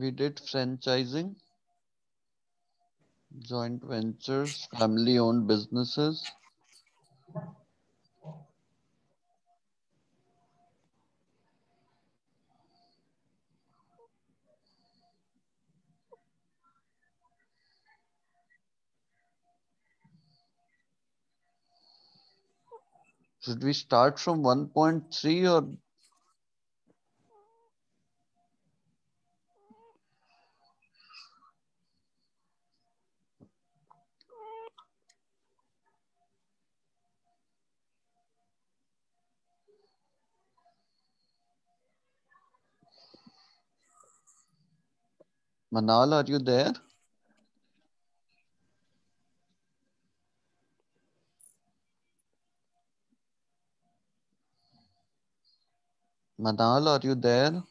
We did franchising, joint ventures, family owned businesses. Should we start from 1.3 or Manal, are you there? Manal, are you there?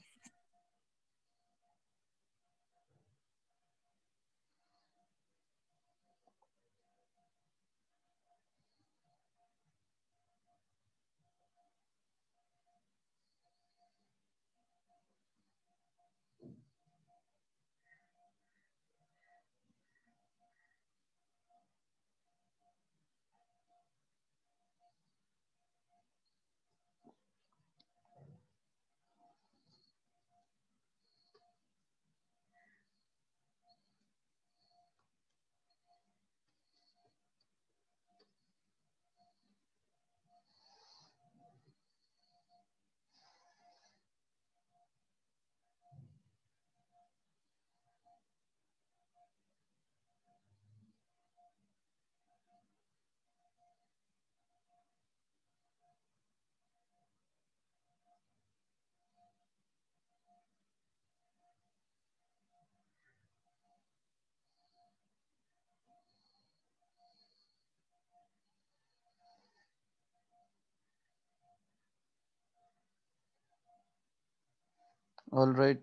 All right.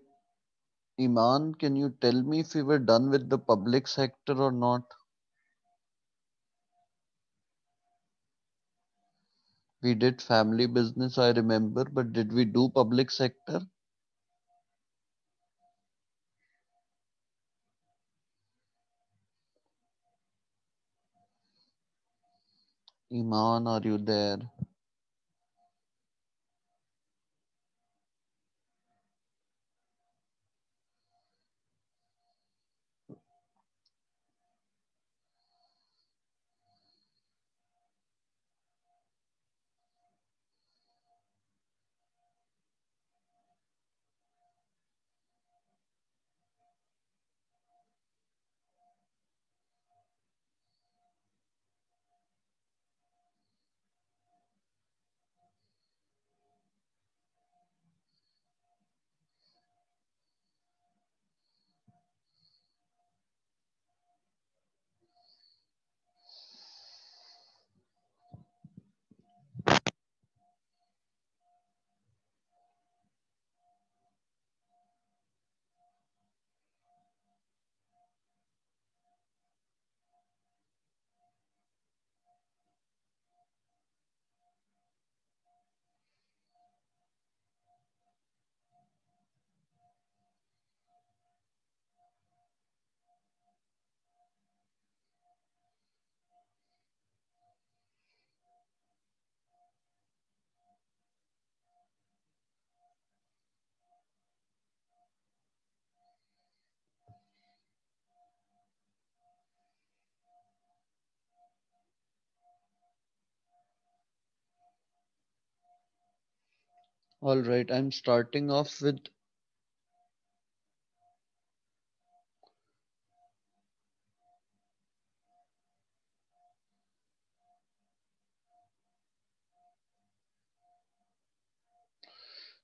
Iman, can you tell me if we were done with the public sector or not? We did family business, I remember, but did we do public sector? Iman, are you there? All right, I'm starting off with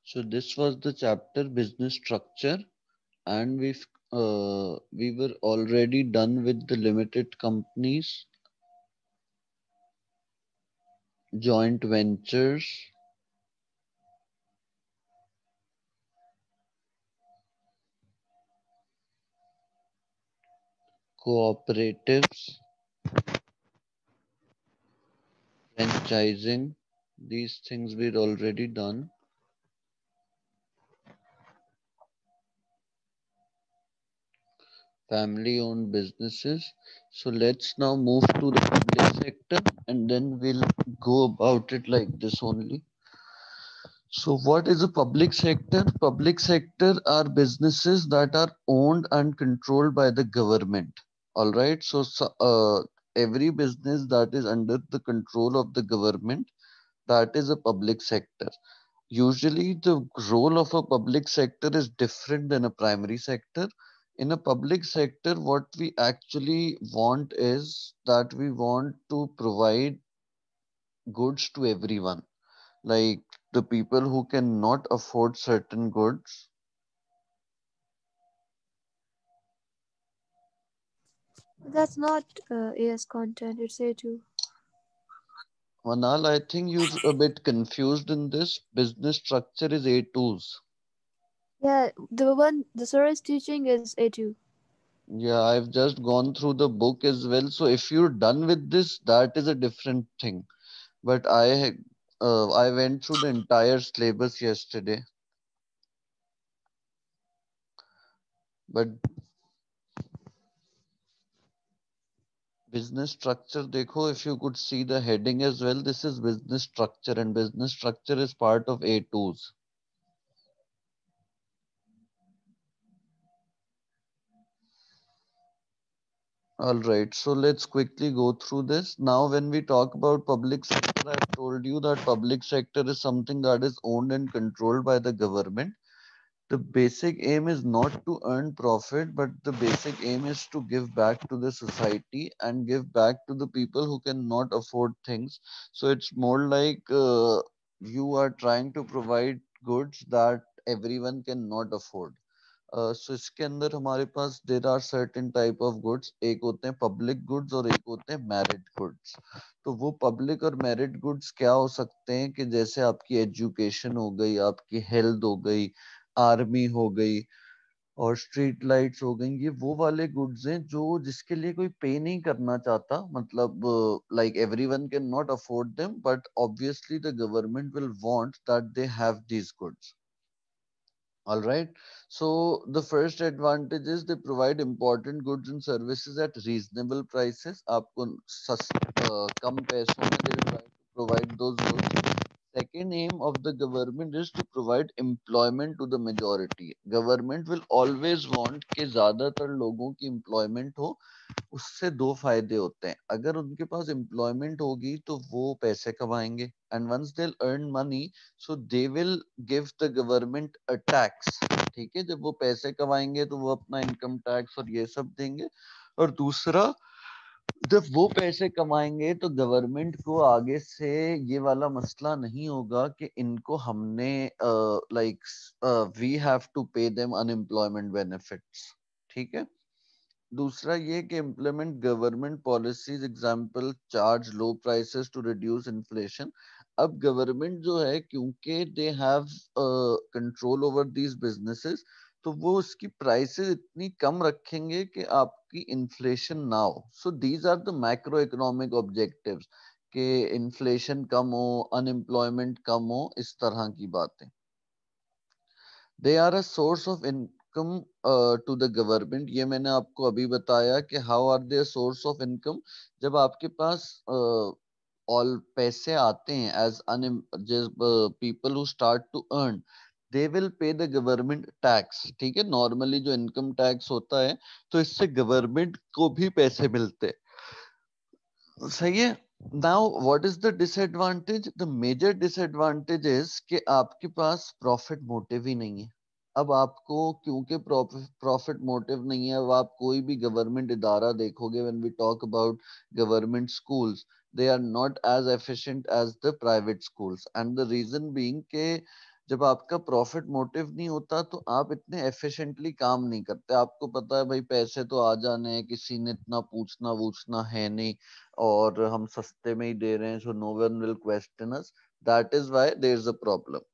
so this was the chapter business structure and we've uh, we were already done with the limited companies joint ventures cooperatives franchising these things we'd already done family owned businesses. So let's now move to the public sector and then we'll go about it like this only. So what is a public sector? Public sector are businesses that are owned and controlled by the government. All right. So uh, every business that is under the control of the government, that is a public sector. Usually the role of a public sector is different than a primary sector. In a public sector what we actually want is that we want to provide goods to everyone. Like the people who cannot afford certain goods That's not uh, AS content, it's A2. Manal, I think you're a bit confused in this. Business structure is A2s. Yeah, the one the sir is teaching is A2. Yeah, I've just gone through the book as well. So if you're done with this, that is a different thing. But I uh, I went through the entire syllabus yesterday. But business structure, dekho, if you could see the heading as well, this is business structure and business structure is part of A2s. All right, so let's quickly go through this. Now, when we talk about public sector, I've told you that public sector is something that is owned and controlled by the government The basic aim is not to earn profit, but the basic aim is to give back to the society and give back to the people who cannot afford things. So it's more like uh, you are trying to provide goods that everyone cannot afford. So इसके अंदर हमारे पास there are certain type of goods एक होते हैं public goods और एक होते हैं मैरिड गुड्स तो वो पब्लिक और मैरिड गुड्स क्या हो सकते हैं कि जैसे आपकी एजुकेशन हो गई आपकी हेल्थ हो गई आर्मी हो गई और स्ट्रीट लाइट्स हो गई, ये वो वाले गुड्स हैं जो जिसके लिए कोई पे नहीं करना चाहता मतलब like everyone can not afford them but obviously the government will want that they have these goods All right. So, the first advantage is they provide important goods and services at reasonable prices. आपको सस्ते uh, कम पैसों में दे provide those goods second aim of the government is to provide employment to the majority. Government will always want कि ज़्यादातर लोगों की employment हो, उससे दो फ़ायदे होते हैं। अगर उनके पास एम्प्लॉयमेंट होगी तो वो पैसे कमाएँगे। And once they earn money so they will give the government a tax ठीक है? जब वो पैसे कमाएँगे तो वो अपना इनकम टैक्स और ये सब देंगे। और दूसरा जब वो पैसे कमाएँगे तो गवर्नमेंट को आगे से ये वाला मसला नहीं होगा कि इनको हमने like we have to pay them unemployment benefits ठीक है? दूसरा ये कि implement government policies example charge low prices to reduce inflation अब गवर्नमेंट जो है, क्योंकि they have control over these businesses तो वो उसकी प्राइसेस इतनी कम रखेंगे कि आपकी इन्फ्लेशन ना हो। So these are the macro economic objectives कि इन्फ्लेशन कम हो अनएम्प्लॉयमेंट कम हो इस तरह की बातें। They are a source of income to the government ये मैंने आपको अभी बताया कि how are they source of income जब आपके पास ऑल uh, पैसे आते हैं as and people who start to earn they will pay the government tax ठीक है? नॉर्मली जो इनकम टैक्स होता है तो इससे गवर्नमेंट को भी पैसे मिलते सही है? Now what is the disadvantage the major disadvantage is कि आपके पास प्रॉफिट मोटिव ही नहीं है। अब आपको, क्योंकि प्रॉफिट मोटिव नहीं है, अब आप कोई भी गवर्नमेंट इदारा देखोगे when we talk about government schools they are not as efficient as the private schools and the reason being के जब आपका प्रॉफिट मोटिव नहीं होता तो आप इतने एफिशिएंटली काम नहीं करते। आपको पता है भाई, पैसे तो आ जाने हैं, किसी ने इतना पूछना वूछना है नहीं, और हम सस्ते में ही दे रहे हैं so no one will question us that is why there is a problem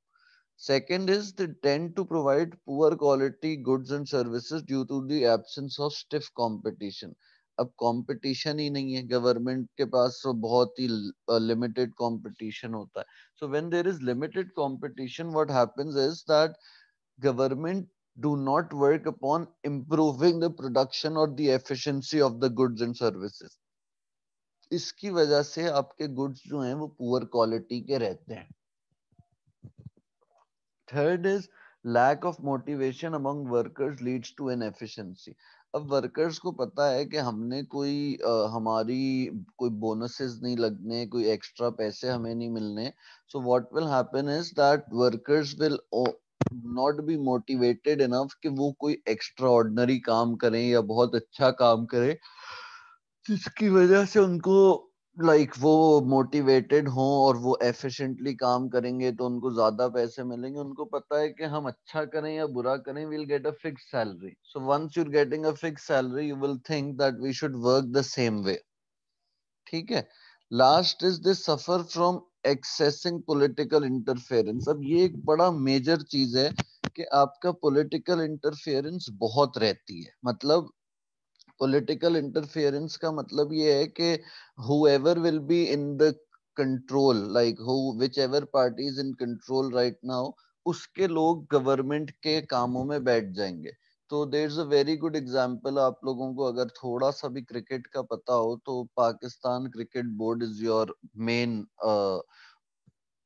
Second is they tend to provide poor quality goods and services due to the absence of stiff competition. अब competition ही नहीं है government के पास तो बहुत ही limited competition होता है। So when there is limited competition what happens is that government do not work upon improving the production or the efficiency of the goods and services इसकी वजह से आपके गुड्स जो हैं वो पुअर क्वालिटी के रहते हैं। Third is lack of motivation among workers leads to inefficiency अब वर्कर्स को पता है कि हमने कोई आ, हमारी कोई बोनसेस नहीं लगने कोई एक्स्ट्रा पैसे हमें नहीं मिलने। So what will happen is that workers will not be motivated enough कि वो कोई एक्स्ट्रा ऑर्डनरी काम करें या बहुत अच्छा काम करें जिसकी वजह से उनको लाइक like, वो मोटिवेटेड हों और वो एफिशिएंटली काम करेंगे तो उनको ज़्यादा पैसे मिलेंगे। उनको पता है कि हम अच्छा करें या बुरा करें will get a fix salary so once you getting a fix salary you will think that we should work the same way ठीक है? Last is this suffer from excessive political interference अब ये एक बड़ा मेजर चीज़ है कि आपका political interference बहुत रहती है। मतलब पॉलिटिकल इंटरफेरेंस का मतलब ये है कि whoever will be in the control, like who, whichever party is in control right now, उसके लोग गवर्नमेंट के कामों में बैठ जाएँगे। तो there is a very good example आप लोगों को अगर थोड़ा सा भी क्रिकेट का पता हो तो Pakistan cricket board is your main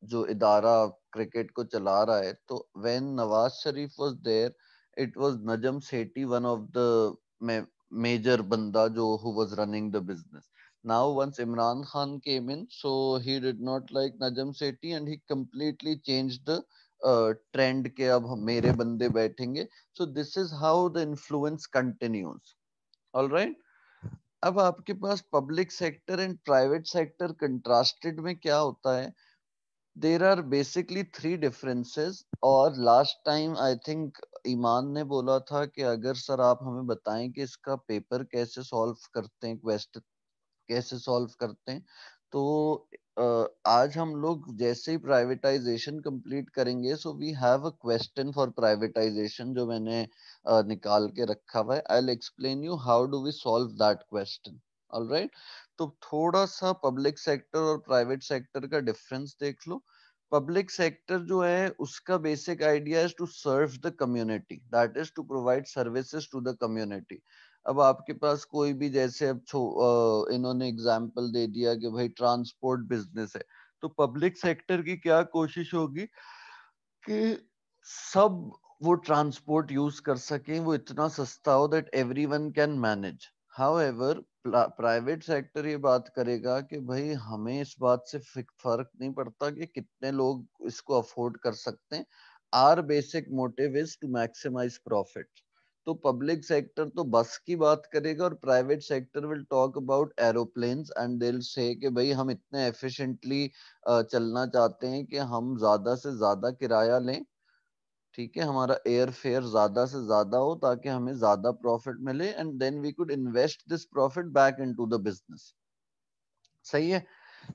जो इदारा क्रिकेट को चला रहा है। तो when Nawaz Sharif was there it was Najam Sethi one of the major banda jo who was running the business. Now, once Imran Khan came in, so he did not like Najam Sethi and he completely changed the uh, ke ab mere bande baithenge. So this is how the influence continues. All right. अब आपके पास public sector and private sector contrasted में क्या होता है there are basically three differences और last time I think Iman ने बोला था कि अगर सर आप हमें बताएँ कि इसका पेपर कैसे सॉल्व करते हैं क्वेश्चन कैसे सॉल्व करते हैं तो आज हम लोग जैसे ही प्राइवेटाइजेशन कंप्लीट करेंगे so we have a question for privatization जो मैंने निकाल के रखा हुआ है. I explain you how do we solve that question alright तो थोड़ा सा पब्लिक सेक्टर और प्राइवेट सेक्टर का डिफरेंस देख लो। पब्लिक सेक्टर जो है, उसका basic idea is to serve the community that is to provide services to the community अब आपके पास कोई भी जैसे अब इन्होंने एग्ज़ाम्पल दे दिया कि भाई ट्रांसपोर्ट बिज़नेस है। तो पब्लिक सेक्टर की क्या कोशिश होगी कि सब वो ट्रांसपोर्ट यूज़ कर सकें, वो इतना सस्ता हो that everyone can manage however private sector ये बात करेगा कि भाई हमें इस बात से फ़र्क नहीं पड़ता कि कितने लोग इसको अफोर्ड कर सकते हैं। Our basic motive is to maximize profit तो पब्लिक सेक्टर तो बस की बात करेगा और private sector will talk about aeroplanes and दिल से कि भाई हम इतने एफिशिएंटली चलना चाहते हैं कि हम ज़्यादा से ज़्यादा किराया लें। ठीक है, हमारा एयर फेयर ज़्यादा से ज़्यादा हो ताकि हमें ज़्यादा प्रॉफिट मिले and then we could invest this profit back into the business सही है?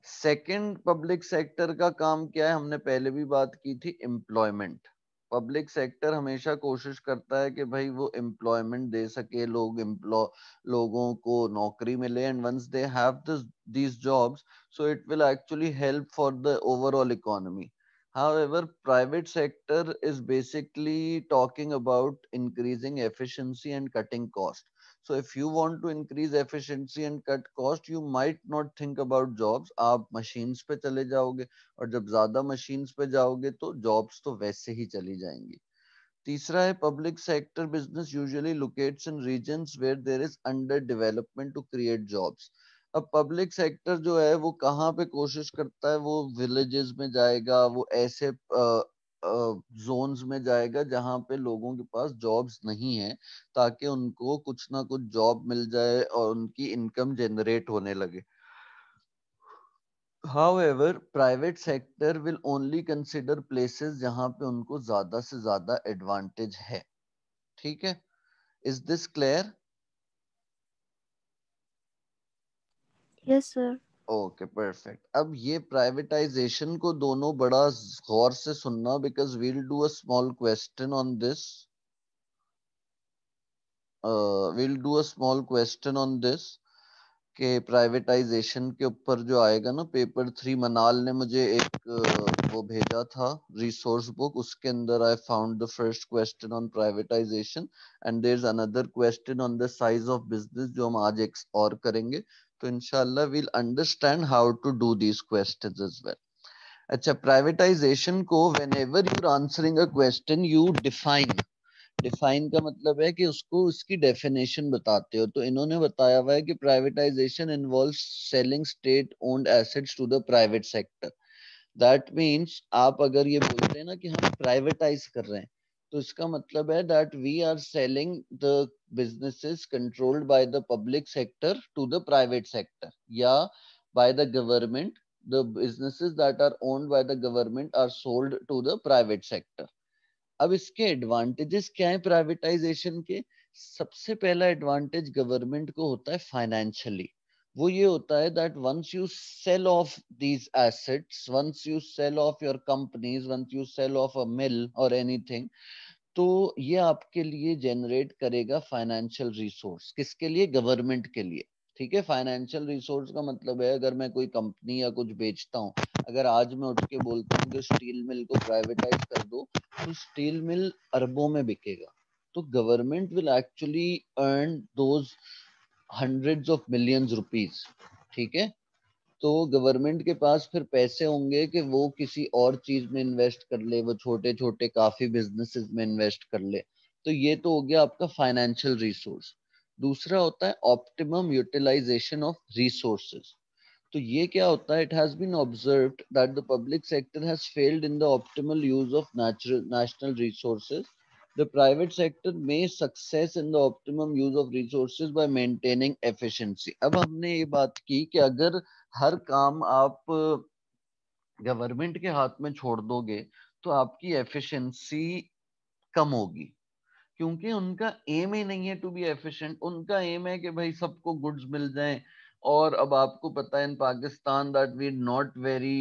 सेकंड पब्लिक सेक्टर का काम क्या है? हमने पहले भी बात की थी एम्प्लॉयमेंट पब्लिक सेक्टर हमेशा कोशिश करता है कि भाई वो एम्प्लॉयमेंट दे सके, लोग एम्प्लॉय लोगों को नौकरी मिले and once they have this jobs so it will actually help for the overall economy However, private sector is basically talking about increasing efficiency and cutting cost. So if you want to increase efficiency and cut cost, you might not think about jobs. आप machines पे चले जाओगे और जब ज़्यादा machines पे जाओगे तो jobs तो वैसे ही चली जाएंगी तीसरा है public sector business usually locates in regions where there is underdevelopment to create jobs. अब पब्लिक सेक्टर जो है वो कहाँ पे कोशिश करता है वो विलेजेस में जाएगा वो ऐसे जोन्स में जाएगा जहाँ पे लोगों के पास जॉब्स नहीं है ताकि उनको कुछ ना कुछ जॉब मिल जाए और उनकी इनकम जनरेट होने लगे। However, private sector will only consider places जहाँ पे उनको ज़्यादा से ज़्यादा एडवांटेज है। ठीक है? Is this clear yes sir okay perfect अब ये प्राइवेटाइजेशन को दोनों बड़ा गौर से सुनना because we'll do a small question on this will do a small question on this कि प्राइवेटाइजेशन के ऊपर जो आएगा ना पेपर थ्री मनाल ने मुझे एक वो भेजा था रिसोर्स बुक उसके अंदर I found the first question on privatization and there is another question on the size of business जो हम आज एक और करेंगे. तो इनशाला will understand how to do these questions as well अच्छा प्राइवेटाइजेशन को whenever you are answering a question you define define का मतलब है कि उसको उसकी डेफिनेशन बताते हो। तो इन्होंने बताया हुआ है कि privatization involve selling state owned assets to the private sector that means आप अगर ये बोलते हैं ना कि हम प्राइवेटाइज कर रहे हैं तो इसका मतलब है that we are selling the businesses controlled by the public sector to the private sector या by the government the businesses that are owned by the government are sold to the private sector. अब इसके advantages क्या है privatisation के? सबसे पहला advantage government को होता है फाइनेंशियली वो ये होता है that once you sell off these assets once you sell off your companies once you sell off a mill और एनीथिंग तो ये आपके लिए जनरेट करेगा फाइनेंशियल रिसोर्स किसके लिए? गवर्नमेंट के लिए। ठीक है? फाइनेंशियल रिसोर्स का मतलब है अगर मैं कोई कंपनी या कुछ बेचता हूँ, अगर आज मैं उठ के बोलता हूँ कि स्टील मिल को प्राइवेटाइज कर दो तो स्टील मिल अरबों में बिकेगा। तो government will actually earn those hundreds of millions rupees ठीक है? तो गवर्नमेंट के पास फिर पैसे होंगे कि वो किसी और चीज़ में इन्वेस्ट कर ले, वो छोटे छोटे काफ़ी बिजनेसेस में इन्वेस्ट कर ले। तो ये तो हो गया आपका फाइनेंशियल रिसोर्स दूसरा होता है ऑप्टिमम यूटिलाइजेशन ऑफ़ रिसोर्सेज तो ये क्या होता है? It has been observed that the public sector has failed in the optimal use of natural national resources the private sector में success in the optimum use of resources by maintaining efficiency अब हमने ये बात की कि अगर हर काम आप गवर्नमेंट के हाथ में छोड़ दोगे तो आपकी एफिशिएंसी कम होगी। क्योंकि उनका एम ही नहीं है टू बी एफिशिएंट उनका एम है कि भाई सबको गुड्स मिल जाएँ। और अब आपको पता है in Pakistan that we not very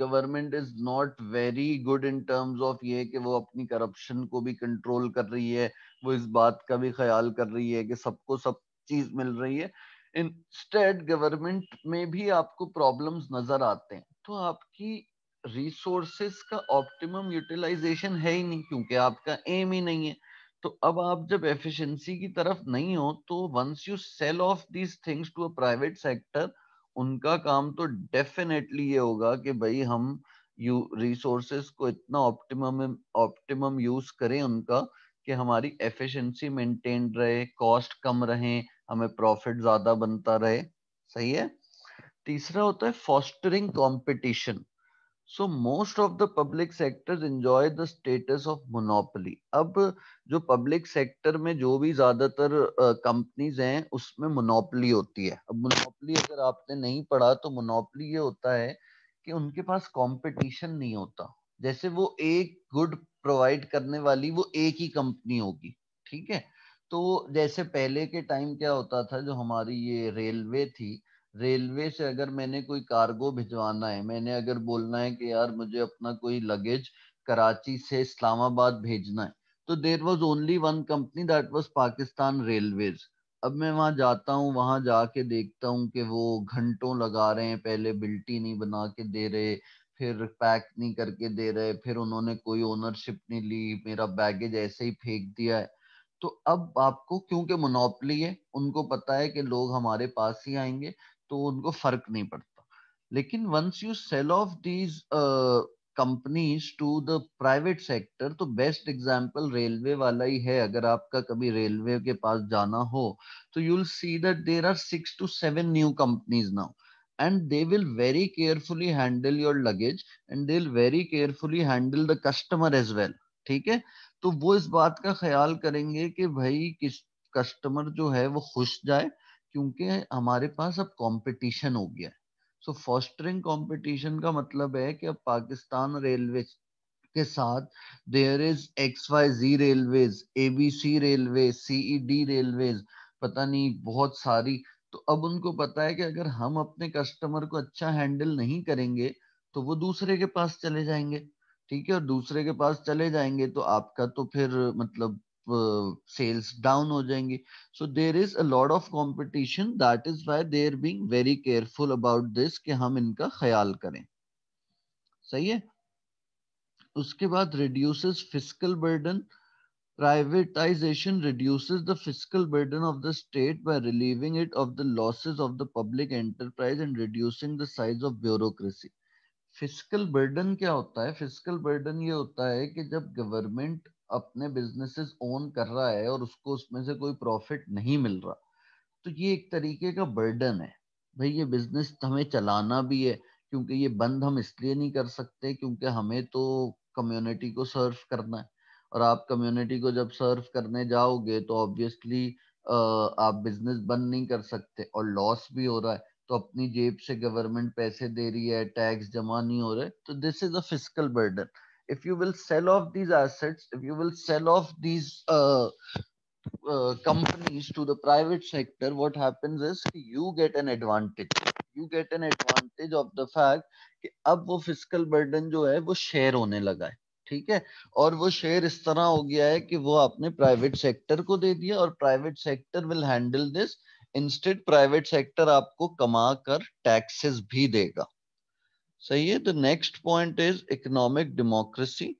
government is not very good in terms of ये कि वो अपनी करप्शन को भी कंट्रोल कर रही है, वो इस बात का भी ख्याल कर रही है कि सबको सब चीज़ मिल रही है। इंस्टेड गवर्नमेंट में भी आपको प्रॉब्लम्स नज़र आते हैं। तो आपकी रिसोर्सेस का ऑप्टिमम यूटिलाइजेशन है ही नहीं क्योंकि आपका एम ही नहीं है। तो अब आप जब एफिशिएंसी की तरफ़ नहीं हो तो once you sell off these things to a private sector उनका काम तो डेफिनेटली ये होगा कि भाई हम यू रिसोर्सेस को इतना ऑप्टिमम ऑप्टिमम यूज़ करें उनका कि हमारी एफिशिएंसी मेंटेन रहे कॉस्ट कम रहे, हमें प्रॉफिट ज़्यादा बनता रहे। सही है? तीसरा होता है fostering competition so most of the public sectors enjoy the status of monopoly अब जो पब्लिक सेक्टर में जो भी ज़्यादातर कंपनीज़ हैं, उसमें मोनोपोली होती है। अब मोनोपोली अगर आपने नहीं पढ़ा तो मोनोपोली ये होता है कि उनके पास कंपटीशन नहीं होता। जैसे वो एक गुड प्रोवाइड करने वाली, वो एक ही कंपनी होगी, ठीक है? तो जैसे पहले के टाइम क्या होता था, जो हमारी ये रेलवे थी रेलवे से अगर मैंने कोई कार्गो भिजवाना है, मैंने अगर बोलना है कि यार मुझे अपना कोई लगेज कराची से इस्लामाबाद भेजना है तो there was only one company that was Pakistan railways अब मैं वहाँ जाता हूँ, वहाँ जाके देखता हूँ कि वो घंटों लगा रहे हैं, पहले बिल्टी नहीं बना के दे रहे, फिर पैक नहीं करके दे रहे, फिर उन्होंने कोई ओनरशिप नहीं ली, मेरा बैगेज ऐसे ही फेंक दिया है। तो अब आपको, क्योंकि मोनोपली है, उनको पता है कि लोग हमारे पास ही आएँगे तो उनको फ़र्क नहीं पड़ता। लेकिन once you sell off these companies to the private sector तो बेस्ट एग्जांपल रेलवे वाला ही है। अगर आपका कभी रेलवे के पास जाना हो तो you will see that there are six two seven new companies now and they will very carefully handle your luggage and they'll very carefully handle the customer as well ठीक है? तो वो इस बात का ख्याल करेंगे कि भाई किस कस्टमर जो है वो खुश जाए। क्योंकि हमारे पास अब कंपटीशन हो गया है। सो फॉस्टरिंग कंपटीशन का मतलब है कि अब पाकिस्तान रेलवे के साथ there is X Y Z railways ABC railway CED railways पता नहीं बहुत सारी। तो अब उनको पता है कि अगर हम अपने कस्टमर को अच्छा हैंडल नहीं करेंगे तो वो दूसरे के पास चले जाएँगे। ठीक है? और दूसरे के पास चले जाएँगे तो आपका तो फिर मतलब सेल्स डाउन हो जाएँगी so there is a lot of competition that is why they're being very careful about this कि हम इनका ख्याल करें सही है उसके बाद reduces physical burden Privatization reduces the fiscal burden of the state by relieving it of the losses of the public enterprise and reducing the size of bureaucracy. Physical burden क्या होता है फ़िज़िकल बर्डन ये होता है कि जब government अपने businesses own कर रहा है और उसको उसमें से कोई प्रॉफिट नहीं मिल रहा। तो ये एक तरीके का बर्डन है। भाई ये बिज़नेस हमें चलाना भी है, क्योंकि ये बंद हम इसलिए नहीं कर सकते क्योंकि हमें तो कम्युनिटी को सर्व करना है। और आप कम्युनिटी को जब सर्व करने जाओगे तो ऑब्वियसली आप बिज़नेस बंद नहीं कर सकते और लॉस भी हो रहा है। तो अपनी जेब से गवर्नमेंट पैसे दे रही है टैक्स जमा नहीं हो रहे। तो this is a physical burden if you will sell off these assets if you will sell off these uh, uh, companies to the private sector what happens is you get an advantage you get an advantage of the fact कि अब वो physical burden जो है वो share होने लगा है ठीक है और वो शेयर इस तरह हो गया है कि वो आपने प्राइवेट सेक्टर को दे दिया और private sector will handle this instead private sector आपको कमा कर टैक्सेस भी देगा सही है। The next point is economic democracy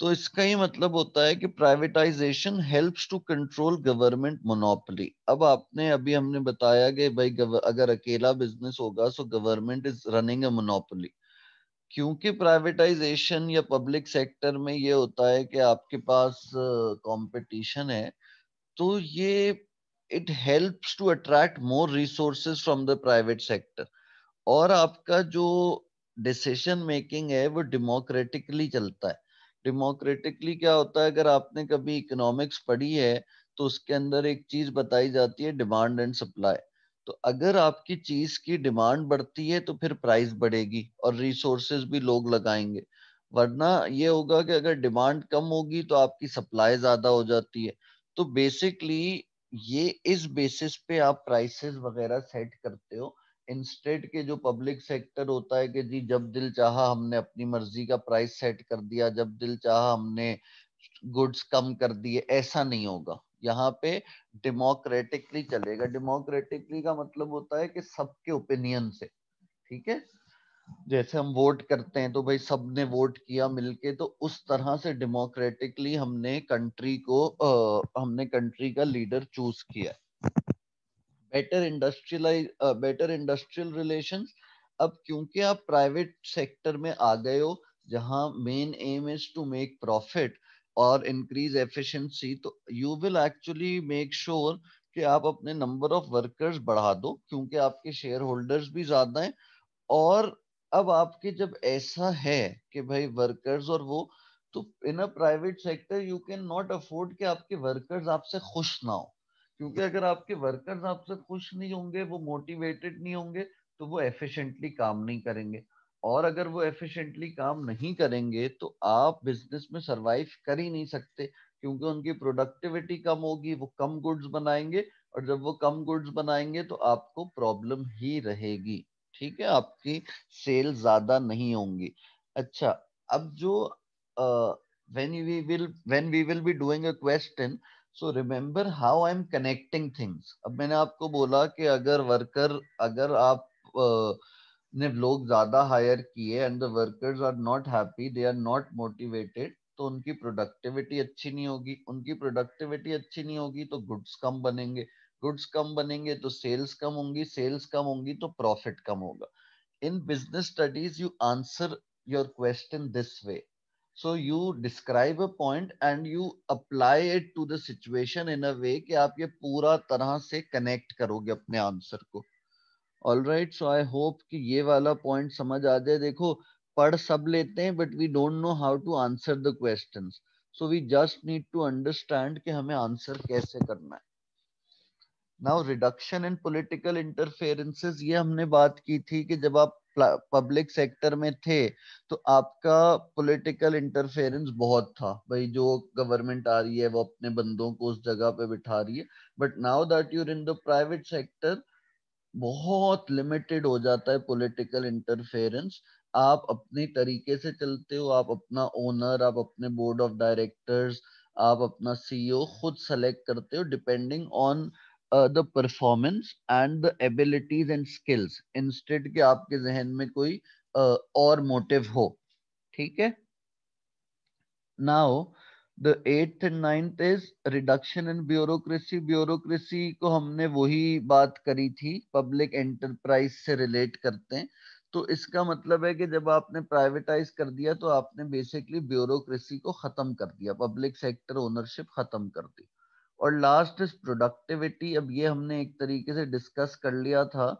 तो इसका ही मतलब होता है कि privatization helps to control government monopoly अब आपने, अभी हमने बताया कि भाई अगर अकेला बिज़नेस होगा so government is running a monopoly क्योंकि प्राइवेटाइजेशन या पब्लिक सेक्टर में ये होता है कि आपके पास कंपटीशन है तो ये it helps to attract more resources from the private sector और आपका जो डिसीज़न मेकिंग है, वो डेमोक्रेटिकली चलता है। डेमोक्रेटिकली क्या होता है, अगर आपने कभी इकोनॉमिक्स पढ़ी है तो उसके अंदर एक चीज़ बताई जाती है डिमांड एंड सप्लाई तो अगर आपकी चीज़ की डिमांड बढ़ती है तो फिर प्राइस बढ़ेगी और रिसोर्सेज भी लोग लगाएँगे। वरना ये होगा कि अगर डिमांड कम होगी तो आपकी सप्लाई ज़्यादा हो जाती है। तो बेसिकली ये इस बेसिस पे आप प्राइसेस वगैरह सेट करते हो इंस्टेड के जो पब्लिक सेक्टर होता है कि जी जब दिल चाहा हमने अपनी मर्ज़ी का प्राइस सेट कर दिया जब दिल चाहा हमने गुड्स कम कर दिए ऐसा नहीं होगा। यहाँ पे डेमोक्रेटिकली चलेगा। डेमोक्रेटिकली का मतलब होता है कि सबके ओपिनियन से ठीक है? जैसे हम वोट करते हैं तो भाई सबने वोट किया मिलके तो उस तरह से डेमोक्रेटिकली हमने कंट्री को आ, हमने कंट्री का लीडर चूज़ किया better industrialize better industrial relations अब क्योंकि आप प्राइवेट सेक्टर में आ गए हो, जहाँ main aim is to make profit और इंक्रीज एफिशिएंसी तो you will actually make sure कि आप अपने नंबर ऑफ़ वर्कर्स बढ़ा दो, क्योंकि आपके शेयर होल्डर्स भी ज़्यादा हैं। और अब आपके जब ऐसा है कि भाई वर्कर्स और वो तो in a private sector you can not afford कि आपके वर्कर्स आपसे खुश ना हो। क्योंकि अगर आपके वर्कर्स आपसे खुश नहीं होंगे, वो मोटिवेटेड नहीं होंगे तो वो एफिशिएंटली काम नहीं करेंगे। और अगर वो एफिशिएंटली काम नहीं करेंगे तो आप बिज़नेस में सरवाइव कर ही नहीं सकते, क्योंकि उनकी प्रोडक्टिविटी कम होगी, वो कम गुड्स बनाएँगे, और जब वो कम गुड्स बनाएँगे तो आपको प्रॉब्लम ही रहेगी। ठीक है? आपकी सेल ज़्यादा नहीं होंगी। अच्छा अब जो when we will when we will be doing a question so remember how I am connecting things अब मैंने आपको बोला कि अगर वर्कर अगर आप ने लोग ज़्यादा हायर किए and the workers are not happy they are not motivated तो उनकी प्रोडक्टिविटी अच्छी नहीं होगी। उनकी प्रोडक्टिविटी अच्छी नहीं होगी तो गुड्स कम बनेंगे। गुड्स कम बनेंगे तो सेल्स कम होंगी सेल्स कम होंगी तो प्रॉफिट कम होगा। In business studies you answer your question this way so you describe a point and you apply it to the situation in a way कि आप ये पूरा तरह से कनेक्ट करोगे अपने आंसर को। All right so I hope कि ये वाला पॉइंट समझ आ जाए। देखो, पढ़ सब लेते हैं but we don't know how to answer the question so we just need to understand कि हमें आंसर कैसे करना है। Now reduction in political interferences ये हमने बात की थी कि जब आप पब्लिक सेक्टर में थे तो आपका पॉलिटिकल इंटरफेरेंस बहुत था। भाई, जो गवर्नमेंट आ रही है, वो अपने बंदों को उस जगह पे बिठा रही है। But now that you're in the private sector बहुत लिमिटेड हो जाता है पॉलिटिकल इंटरफेरेंस आप अपने तरीके से चलते हो, आप अपना ओनर आप अपने बोर्ड ऑफ़ डायरेक्टर्स आप अपना सीईओ e खुद सेलेक्ट करते हो depending on the performance and the abilities and skills instead के आपके जहन में कोई uh, और मोटिव हो ठीक है? Now the eighth and ninth is reduction in bureaucracy bureaucracy को हमने वही बात करी थी पब्लिक एंटरप्राइज से रिलेट करते हैं। तो इसका मतलब है कि जब आपने प्राइवेटाइज कर दिया तो आपने बेसिकली ब्यूरोक्रेसी को खत्म कर दिया पब्लिक सेक्टर ओनरशिप खत्म कर दी। और लास्ट इज़ प्रोडक्टिविटी अब ये हमने एक तरीके से डिस्कस कर लिया था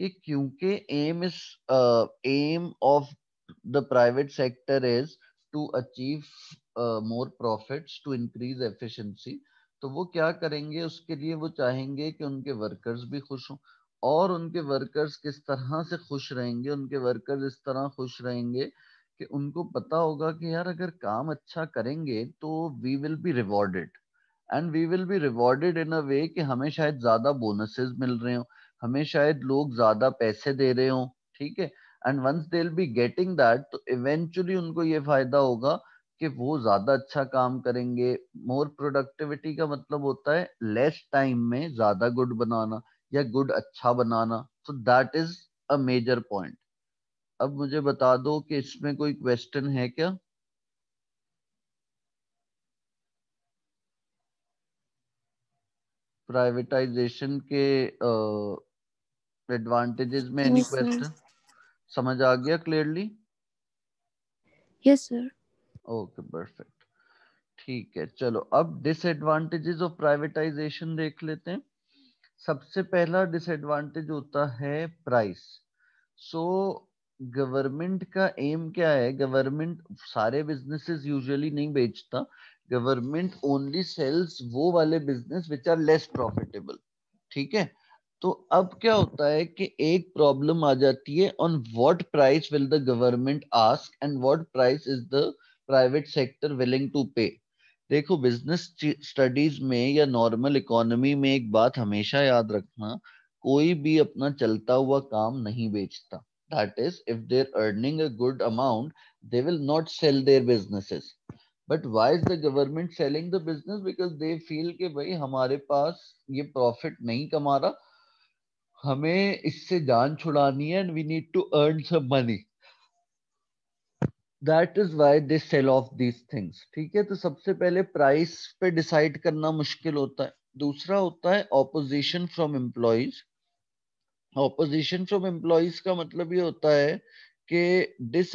कि क्योंकि aim is aim of the private sector is to achieve more profits to increase efficiency तो वो क्या करेंगे? उसके लिए वो चाहेंगे कि उनके वर्कर्स भी खुश हों। और उनके वर्कर्स किस तरह से खुश रहेंगे? उनके वर्कर्स इस तरह खुश रहेंगे कि उनको पता होगा कि यार अगर काम अच्छा करेंगे तो we will be rewarded and we will be rewarded in a way कि हमें शायद ज़्यादा बोनसेस मिल रहे हो, हमें शायद लोग ज़्यादा पैसे दे रहे हो, ठीक है? And once they be getting that तो इवेंचुअली उनको ये फ़ायदा होगा कि वो ज़्यादा अच्छा काम करेंगे। मोर प्रोडक्टिविटी का मतलब होता है लेस टाइम में ज़्यादा गुड बनाना या गुड अच्छा बनाना। तो that is a major point अब मुझे बता दो कि इसमें कोई क्वेश्चन है क्या? प्राइवेटाइजेशन के एडवांटेजेस में एनी क्वेश्चन समझ आ गया clearly yes sir okay perfect ठीक है चलो अब डिसएडवांटेजेस ऑफ़ प्राइवेटाइजेशन देख लेते हैं। सबसे पहला डिसएडवांटेज होता है प्राइस सो गवर्नमेंट का एम क्या है? गवर्नमेंट सारे बिजनेसेस यूजुअली नहीं बेचता। गवर्नमेंट ओनली सेल्स वो वाले business which are less profitable ठीक है? तो अब क्या होता है कि एक प्रॉब्लम आ जाती है on what price will the government ask and what price is the private sector willing to pay देखो बिज़नेस स्टडीज़ में या नॉर्मल इकोनॉमी में एक बात हमेशा याद रखना, कोई भी अपना चलता हुआ काम नहीं बेचता। That is if they're earning a good amount they will not sell their businesses but why is the government selling the business because they feel के भाई हमारे पास ये प्रॉफिट नहीं कमा रहा। हमें इससे जान छुड़ानी है and we need to earn some money that is why they sell off these things ठीक है? तो सबसे पहले प्राइस पे डिसाइड करना मुश्किल होता है। दूसरा होता है opposition from employees opposition from employees का मतलब ये होता है कि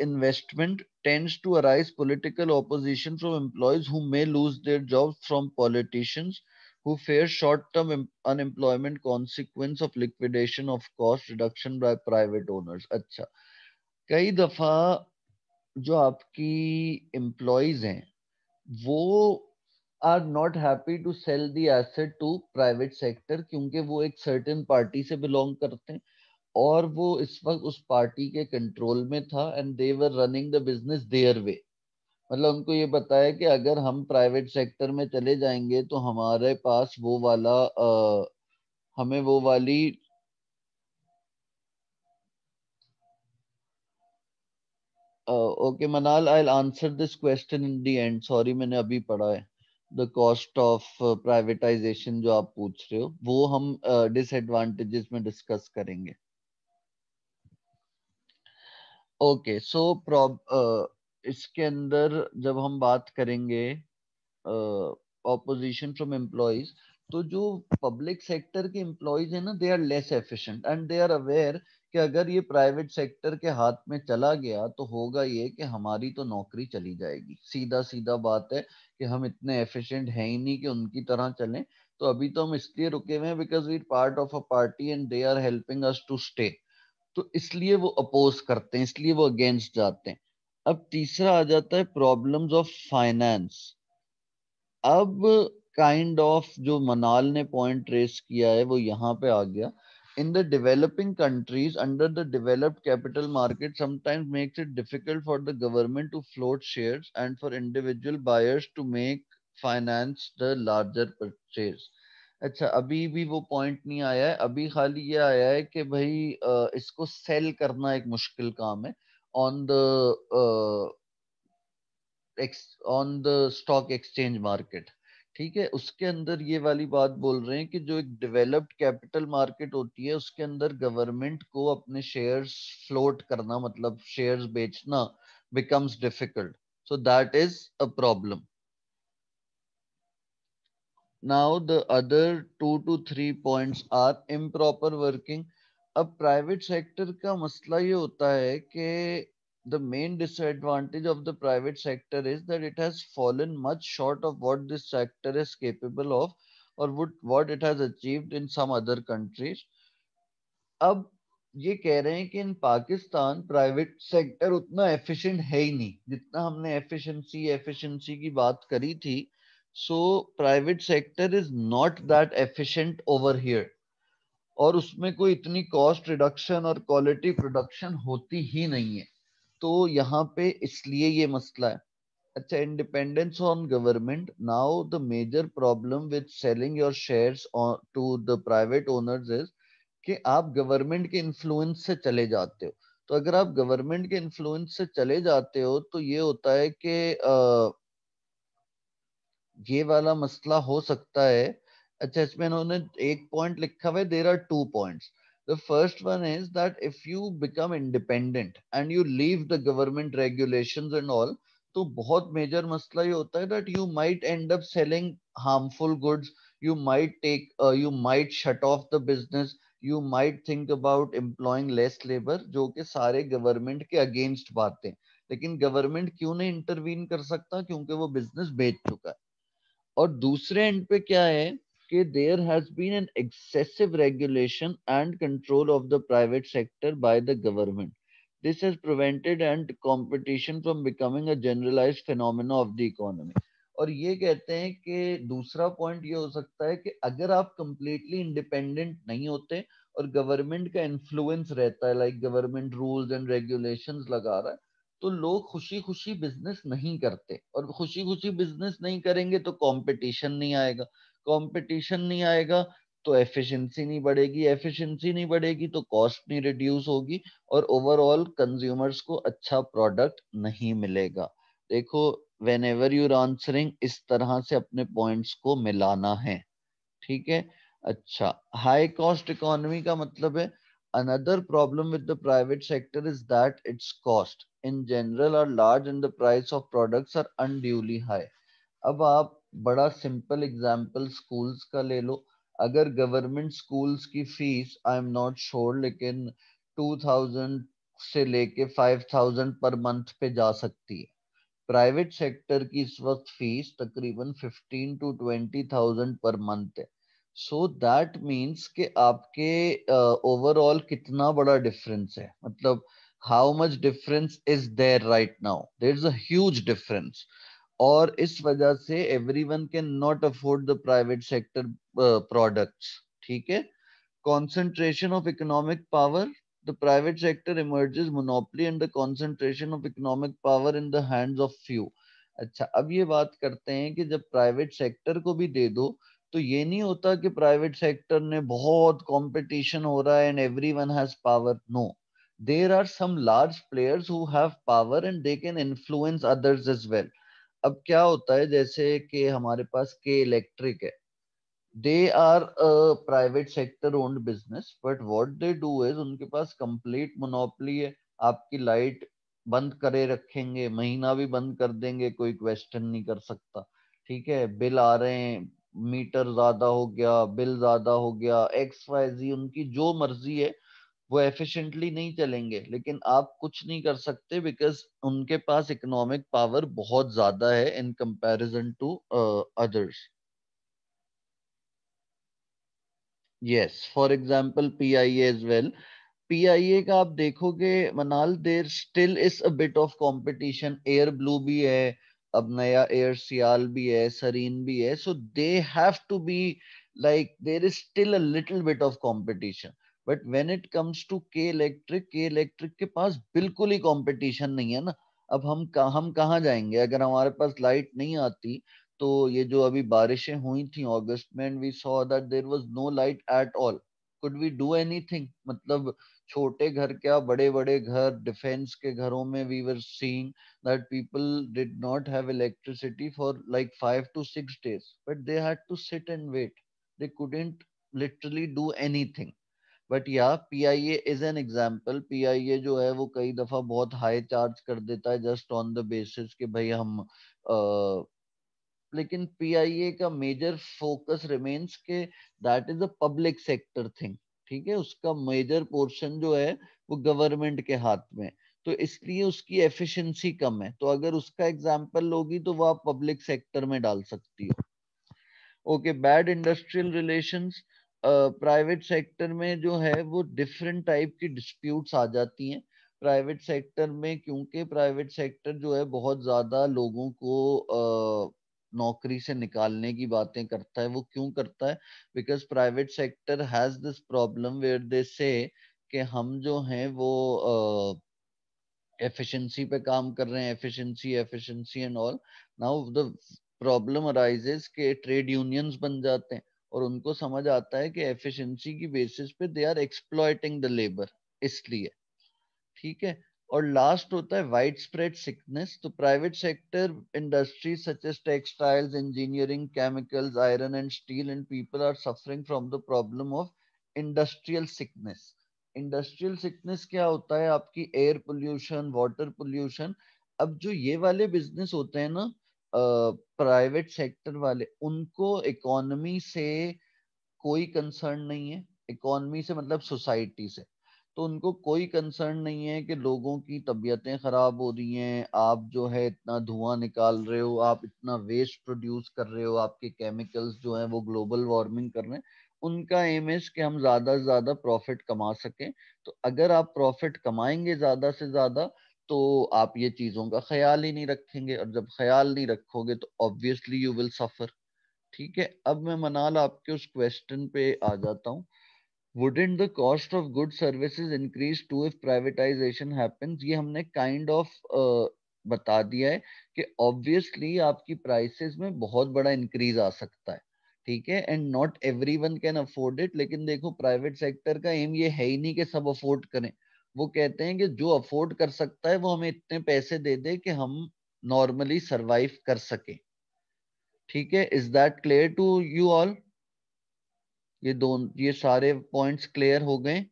disinvestment tends to arise political opposition from employees who may lose their jobs from politicians who fear short-term unemployment consequence of liquidation of cost reduction by private owners. अच्छा कई दफ़ा जो आपकी एम्प्लॉयज़ हैं, वो are not happy to sell the asset to private sector क्योंकि वो एक सर्टेन पार्टी से बिलोंग करते हैं और वो इस वक्त उस पार्टी के कंट्रोल में था and they were running the business their way मतलब उनको ये बताया कि अगर हम प्राइवेट सेक्टर में चले जाएँगे तो हमारे पास वो वाला आ, हमें वो वाली okay Manal I answer this question in the end sorry मैंने अभी पढ़ा है. द कॉस्ट ऑफ़ प्राइवेटाइजेशन जो आप पूछ रहे हो वो हम डिसएडवांटेजेस uh, में डिस्कस करेंगे. ओके सो uh, इसके अंदर जब हम बात करेंगे ऑपोजिशन फ्रॉम एम्प्लॉयज़ तो जो पब्लिक सेक्टर के एम्प्लॉयज़ है ना they are less efficient and they are aware कि अगर ये प्राइवेट सेक्टर के हाथ में चला गया तो होगा ये कि हमारी तो नौकरी चली जाएगी। सीधा सीधा बात है कि हम इतने एफिशिएंट हैं ही नहीं कि उनकी तरह चलें। तो अभी तो हम इसलिए रुके हुए हैं because we part of a party and they are helping us to stay तो इसलिए वो अपोज करते हैं, इसलिए वो अगेंस्ट जाते हैं। अब तीसरा आ जाता है प्रॉब्लम्स ऑफ़ फाइनेंस अब काइंड kind ऑफ़ of जो मनाल ने पॉइंट रेस किया है, वो यहाँ पे आ गया। In the developing countries under the developed capital market sometimes makes it difficult for the government to float shares and for individual buyers to make finance the larger purchase अच्छा अभी भी वो पॉइंट नहीं आया है। अभी खाली ये आया है कि भाई इसको सेल करना एक मुश्किल काम है। On the on the stock exchange market ठीक है? उसके अंदर ये वाली बात बोल रहे हैं कि जो एक डेवलप्ड कैपिटल मार्केट होती है, उसके अंदर गवर्नमेंट को अपने शेयर्स फ्लोट करना मतलब शेयर्स बेचना becomes difficult so that is a problem now the other two to three points are improper working अब प्राइवेट सेक्टर का मसला ये होता है कि the main disadvantage of the private sector is that it has fallen much short of what this sector is capable of or would, what it has achieved in some other countries. अब ये कह रहे हैं कि in Pakistan private sector उतना efficient है ही नहीं जितना हमने एफिशिएंसी एफिशिएंसी की बात करी थी so private sector is not that efficient over here और उसमें कोई इतनी कॉस्ट रिडक्शन और क्वालिटी प्रोडक्शन होती ही नहीं है। तो यहाँ पे इसलिए ये मसला है। अच्छा independence on government now the major problem with selling your shares to the private owners is कि आप गवर्नमेंट के इन्फ्लुएंस से चले जाते हो। तो अगर आप गवर्नमेंट के इन्फ्लुएंस से चले जाते हो तो ये होता है कि ये वाला मसला हो सकता है। अच्छा इसमें उन्होंने एक पॉइंट लिखा हुआ है there are two point the first one is that if you become independent and you leave the government regulation and all तो बहुत मेजर मसला ये होता है that you might end up selling harmful goods you might take you might shut off the business you might think about employing less labour जो कि सारे government के अगेंस्ट बातें। लेकिन गवर्नमेंट क्यों नहीं इंटरवीन कर सकता? क्योंकि वो बिज़नेस बेच चुका है। और दूसरे एंड पे क्या है कि there has been an excessive regulation and control of the private sector by the government this has prevented and competition from becoming a generalise phenomenon of the economy और ये कहते हैं कि दूसरा पॉइंट ये हो सकता है कि अगर आप कंप्लीटली इंडिपेंडेंट नहीं होते और गवर्नमेंट का इन्फ्लुएंस रहता है like government rules and regulations लगा रहा है तो लोग खुशी खुशी बिज़नेस नहीं करते और खुशी खुशी बिज़नेस नहीं करेंगे तो कंपटीशन नहीं आएगा। कंपटीशन नहीं आएगा तो एफिशिएंसी नहीं बढ़ेगी। एफिशिएंसी नहीं बढ़ेगी तो कॉस्ट नहीं रिड्यूस होगी और ओवरऑल कंज्यूमर्स को अच्छा प्रोडक्ट नहीं मिलेगा। देखो वेन एवर यूर आंसरिंग इस तरह से अपने पॉइंट्स को मिलाना है। ठीक है? अच्छा हाई कॉस्ट इकोनॉमी का मतलब है, another problem with the private sector is that its cost. In general are large and the price of products are unduly high. अब आप बड़ा सिंपल एग्ज़ाम्पल स्कूल्स का ले लो। अगर गवर्नमेंट स्कूल्स की fees I am not sure लेकिन two thousand से लेके फाइव थाउज़ेंड पर मंथ पे जा सकती है। प्राइवेट सेक्टर की इस वक्त फ़ीस तकरीबन fifteen to twenty thousand per month है। सो दैट मीन्स कि आपके ओवरऑल uh, कितना बड़ा डिफरेंस है? मतलब how much difference is there right now there is a difference और इस वजह से everyone can not afford the private sector products ठीक है? Concentration of economic power, the private sector emerges monopoly and the concentration of economic power in the hands of few. अच्छा अब ये बात करते हैं कि जब प्राइवेट सेक्टर को भी दे दो तो ये नहीं होता कि प्राइवेट सेक्टर ने बहुत कंपटीशन हो रहा है and everyone has power no there are some large players who have power and they can influence others as well अब क्या होता है, जैसे कि हमारे पास के इलेक्ट्रिक है। They are private sector owned business but what they do is उनके पास कंप्लीट मोनोपली है। आपकी लाइट बंद करे रखेंगे, महीना भी बंद कर देंगे, कोई क्वेश्चन नहीं कर सकता। ठीक है, बिल आ रहे हैं, मीटर ज़्यादा हो गया, बिल ज़्यादा हो गया एक्स वाई जी उनकी जो मर्ज़ी है वो एफिशिएंटली नहीं चलेंगे, लेकिन आप कुछ नहीं कर सकते बिकॉज़ उनके पास इकोनॉमिक पावर बहुत ज़्यादा है in comparison to others yes, for example pia as well. Pia का आप देखोगे, Manal there still is a bit of competition Airblue भी है, अब नया एयर सियाल भी है सरीन भी है. So they have to be like there is still a little bit of competition but when it comes to के इलेक्ट्रिक के इलेक्ट्रिक के पास बिल्कुल ही कंपटीशन नहीं है ना। अब हम हम कहाँ जाएँगे? अगर हमारे पास लाइट नहीं आती तो ये जो अभी बारिशें हुई थी अगस्त में and we saw that there was no light at all could we do anything मतलब छोटे घर क्या बड़े बड़े घर डिफेंस के घरों में we were seeing that people did not have electricity for like five to six days but they had to sit and wait they couldn't literally do anything but या P I is an example P I A जो है वो कई दफ़ा बहुत high charge कर देता है जस्ट ऑन द बेसिस कि भाई हम आ, लेकिन पी आई ए का मेजर फोकस रिमेन्स के that is a public sector thing ठीक है? उसका मेजर पोर्शन जो है वो गवर्नमेंट के हाथ में तो इसलिए उसकी एफिशिएंसी कम है। तो अगर उसका एग्ज़ाम्पल लोगी तो वो आप पब्लिक सेक्टर में डाल सकती हो। Okay bad industrial relations private sector में जो है वो डिफरेंट टाइप की डिस्प्यूट्स आ जाती हैं। प्राइवेट सेक्टर में क्योंकि प्राइवेट सेक्टर जो है बहुत ज़्यादा लोगों को uh, नौकरी से निकालने की बातें करता है। वो क्यों करता है? Because private sector has this problem where they say कि हम जो हैं वो एफिशिएंसी uh, पे काम कर रहे हैं efficiency efficiency and all now the problem arises के ट्रेड यूनियंस बन जाते हैं। और उनको समझ आता है कि एफिशिएंसी की बेसिस पे they are exploiting the labour इसलिए। ठीक है? और लास्ट होता है वाइड स्प्रेड सिकनेस तो private sector industry such as textiles engineering chemicals iron and steel and people are suffering from the problem of industrial sickness industrial sickness क्या होता है? आपकी एयर पोल्यूशन वाटर पोल्यूशन अब जो ये वाले बिज़नेस होते हैं ना प्राइवेट सेक्टर वाले, उनको इकोनॉमी से कोई कंसर्न नहीं है इकोनॉमी से मतलब सोसाइटी से। तो उनको कोई कंसर्न नहीं है कि लोगों की तबीयतें खराब हो रही हैं, आप जो है इतना धुआँ निकाल रहे हो, आप इतना वेस्ट प्रोड्यूस कर रहे हो, आपके केमिकल्स जो हैं वो ग्लोबल वार्मिंग कर रहे हैं। उनका एम है कि हम ज़्यादा से ज़्यादा प्रॉफिट कमा सकें। तो अगर आप प्रॉफिट कमाएँगे ज़्यादा से ज़्यादा तो आप ये चीज़ों का ख्याल ही नहीं रखेंगे और जब ख्याल नहीं रखोगे तो ऑब्वियसली यू विल सफ़र ठीक है? अब मैं मनाल आपके उस क्वेश्चन पे आ जाता हूँ। Wouldn't the cost of good services increase too if privatization happens? ये हमने kind kind of of uh, बता दिया है कि ऑब्वियसली आपकी प्राइसेस में बहुत बड़ा इंक्रीज आ सकता है। ठीक है? And not everyone can afford it लेकिन देखो प्राइवेट सेक्टर का एम ये है ही नहीं कि सब अफोर्ड करें। वो कहते हैं कि जो अफोर्ड कर सकता है वो हमें इतने पैसे दे दे कि हम नॉर्मली सरवाइव कर सके। ठीक है? Is that clear to you all ये दोनों ये सारे पॉइंट्स क्लियर हो गए?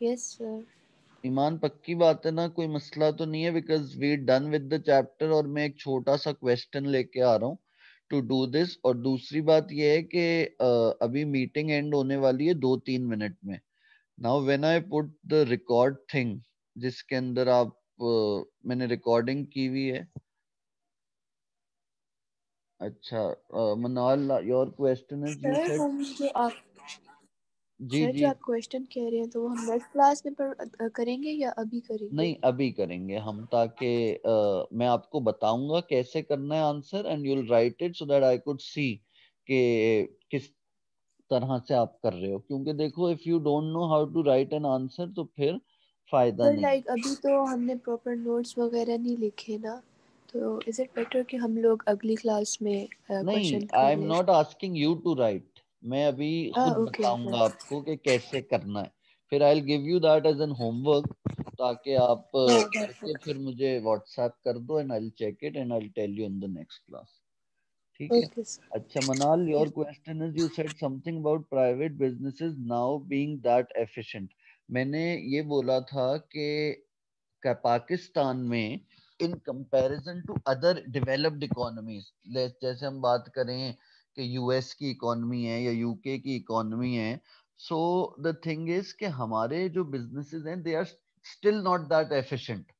यस सर ईमान पक्की बात है ना? कोई मसला तो नहीं है because we done with the chapter और मैं एक छोटा सा क्वेश्चन लेके आ रहा हूँ टू डू दिस और दूसरी बात यह है कि अभी मीटिंग एंड होने वाली है दो तीन मिनट में। Now when I put the record thing जिसके अंदर आप uh, मैंने रिकॉर्डिंग की हुई है। अच्छा Manal your question is you said ji sir जी। जो आप क्वेश्चन कह रहे हैं तो वो हम नेक्स्ट क्लास में पर करेंगे या अभी करेंगे? नहीं अभी करेंगे हम ताकि मैं आपको बताऊँगा कैसे करना है answer and you will write it so that I could see कि किस तरह से आप कर रहे हो? क्योंकि देखो if you don't know how to write an answer तो फिर फ़ायदा नहीं। लाइक अभी तो हमने प्रॉपर नोट्स वगैरह नहीं लिखे ना तो इज़ इट बेटर कि हम लोग अगली क्लास में नहीं I am not asking you to write मैं अभी ah, खुद okay, बताऊँगा. आपको कि कैसे करना है। फिर I give you that as an homework ताकि आप हाँ, करके फिर मुझे व्हाट्सएप कर दो and I check it and I tell you in the next class ठीक है। अच्छा Manal your question is you said something about private businesses now being that efficient मैंने ये बोला था कि पाकिस्तान में in comparison to other developed economies जैसे हम बात करें कि यूएस की इकोनॉमी है या यूके की इकोनॉमी है सो द थिंग इज़ कि हमारे जो बिजनेसेस हैं they are still not that efficient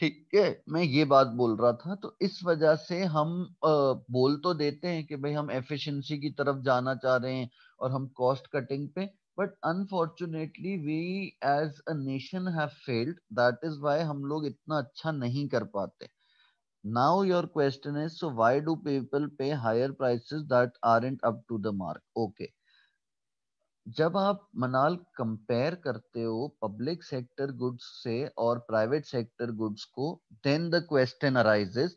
ठीक है मैं ये बात बोल रहा था तो इस वजह से हम आ, बोल तो देते हैं कि भाई हम एफिशिएंसी की तरफ़ जाना चाह रहे हैं और हम कॉस्ट कटिंग पे but unfortunately we as a nation have failed that is why हम लोग इतना अच्छा नहीं कर पाते। Now your question is so why do people pay higher prices that aren't up to the mark okay जब आप मनाल कंपेयर करते हो पब्लिक सेक्टर गुड्स से और प्राइवेट सेक्टर गुड्स को देन द क्वेश्चन अराइजेस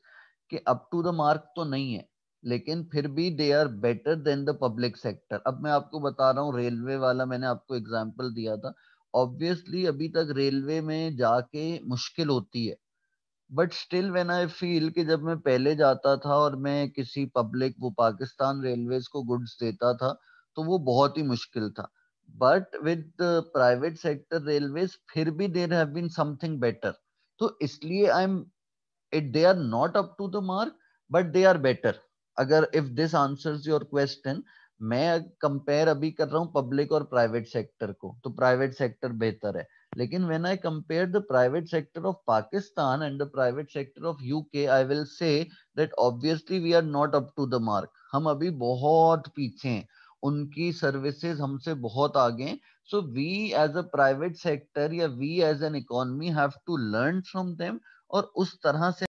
कि अप टू द मार्क तो नहीं है, लेकिन फिर भी they are better than the public sector अब मैं आपको बता रहा हूँ रेलवे वाला मैंने आपको एग्जांपल दिया था। ऑब्वियसली अभी तक रेलवे में जाके मुश्किल होती है। But still when I feel कि जब मैं पहले जाता था और मैं किसी पब्लिक वो पाकिस्तान रेलवेज को गुड्स देता था तो वो बहुत ही मुश्किल था। But with private sector railways फिर भी there have been something better तो इसलिए I am it they are not up to the mark but they are better अगर if this answers your question मैं कंपेयर अभी कर रहा हूँ पब्लिक और प्राइवेट सेक्टर को। तो प्राइवेट सेक्टर बेहतर है। लेकिन when I compare the private sector of Pakistan and the private sector of UK I will say that obviously we are not up to the mark हम अभी बहुत पीछे हैं। उनकी सर्विसेज़ हमसे बहुत आगे so we as a private sector या we as an economy have to learn from them और उस तरह से